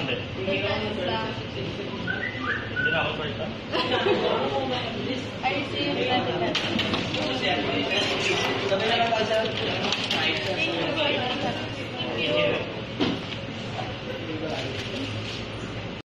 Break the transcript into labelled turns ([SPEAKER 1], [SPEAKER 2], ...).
[SPEAKER 1] Hindi. Hindi na ako salita.
[SPEAKER 2] I see you.
[SPEAKER 3] Sabi na lang tayo, sir.